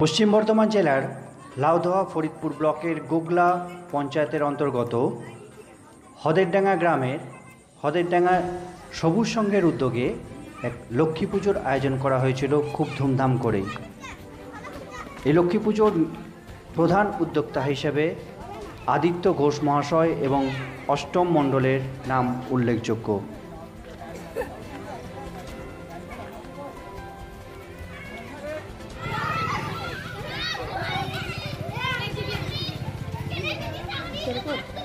পশ্চিম বর্ধমান জেলার লাউদোয়া ফরিদপুর ব্লকের গোগলা পঞ্চায়েতের অন্তর্গত হদেরডাঙ্গা গ্রামের হদেরডাঙ্গা সবুজ সংঘের উদ্যোগে এক লক্ষ্মী পুজোর আয়োজন করা হয়েছিল খুব ধুমধাম করেই। এই লক্ষ্মী পুজোর প্রধান উদ্যোক্তা হিসেবে আদিত্য ঘোষ মহাশয় এবং অষ্টম মণ্ডলের নাম উল্লেখযোগ্য। けれ。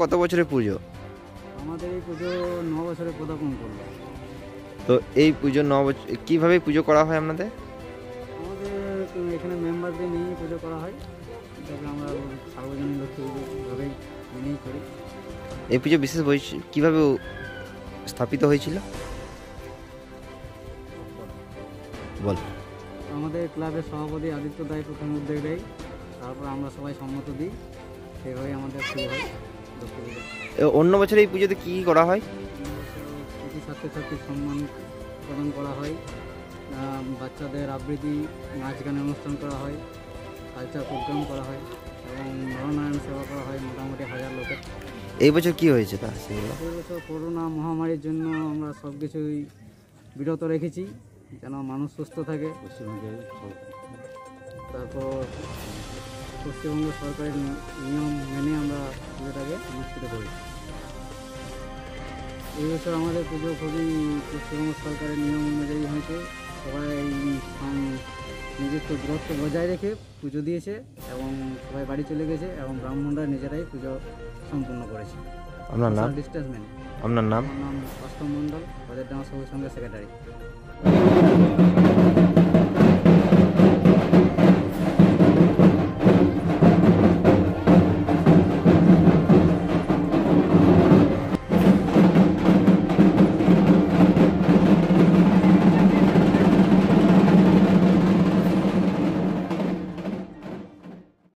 কত বছরের পুজো? আমাদের এই পুজো ন বছরে পদার্পণ করল। তো এই পুজো ন বছর কীভাবে পুজো করা হয় আপনাদের? আমাদের এখানে মেম্বারদের নিয়েই পুজো করা হয়। আমরা সার্বজনীন লক্ষ্মী পুজোভাবেই নিয়েই করি। এই পুজো বিশেষ কীভাবে স্থাপিত হয়েছিল? বল। আমাদের ক্লাবের সভাপতি আদিত্য দায় প্রথম উদ্যোগ দেয় তারপর আমরা সবাই সম্মত দিই। সেভাবেই আমাদের শুরু হয় লক্ষ্মী পুজো অন্য বছর এই পুজোতে কী করা হয়? কৃষি ছাত্রছাত্রীর সম্মান প্রদান করা হয়। বাচ্চাদের আবৃত্তি নাচ গানের অনুষ্ঠান করা হয় কালচার প্রোগ্রাম করা হয় এবং নরনারায়ণ সেবা করা হয় মোটামুটি হাজার লোকের। এই বছর কি হয়েছে তা এই বছর করোনা মহামারীর জন্য আমরা সব কিছুই বিরত রেখেছি। যেন মানুষ সুস্থ থাকে। পশ্চিমবঙ্গে তারপর পশ্চিমবঙ্গ সরকারের নিয়ম মেনে আমরা পুজোটাকে অনুষ্ঠিত করি। এই বছর আমাদের পুজো খুবই পশ্চিমবঙ্গ সরকারের নিয়ম অনুযায়ী হয়েছে। সবাই নিজস্ব দূরত্ব বজায় রেখে পুজো দিয়েছে এবং সবাই বাড়ি চলে গেছে এবং ব্রাহ্মণরা নিজেরাই পুজো সম্পূর্ণ করেছে। আপনার নাম? ডিস্টেন্স মেনে আপনার নাম? নাম অষ্টম মণ্ডল বাজার ডাঙ্গা সবুজ সঙ্গে সেক্রেটারি